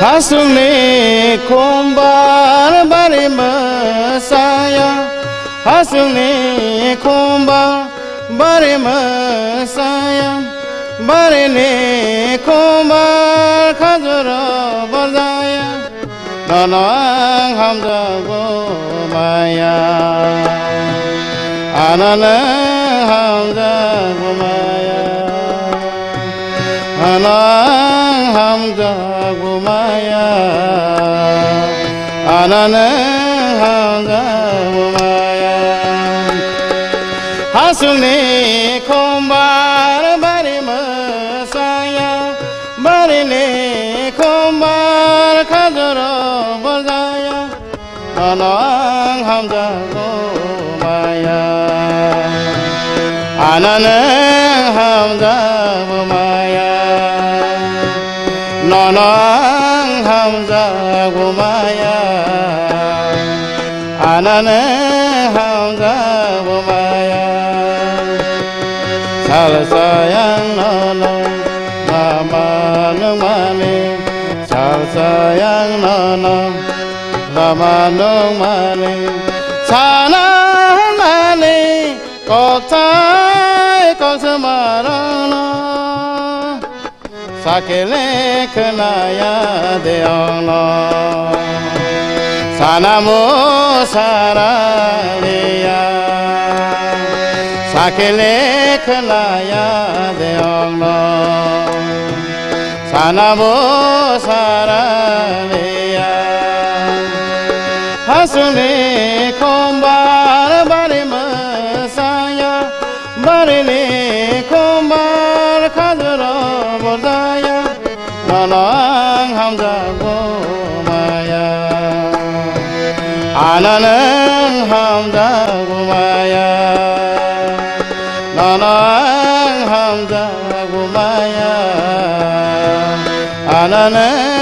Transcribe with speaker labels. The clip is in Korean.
Speaker 1: हाँस्ने बारे बारीमा साया हाँस्ने कुम्बार बारीमा साया बारीले कुम्बार खजुर बजाया ननाङ हाम्रो माया आनन हाम्रो माया 너랑 함자고 마야. 아나는 함자고 마야. 하슬니 콤발 바리 머사야. 바리니 콤발 가져라 버자야. 너랑 함자고 마야. 아나는 함자고 마야 너랑 함자고 마야 아나는 함자고 마야 살사양 너너 나만은 마네 살사양 너너 나만은 마네 사나 sakele kınaya deyana sana mu saraliya sakele kınaya deyana sana mu saraliya hasuli kumbaya 아나는 함자고 마야 너랑 함자고 마야 아나는